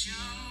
show.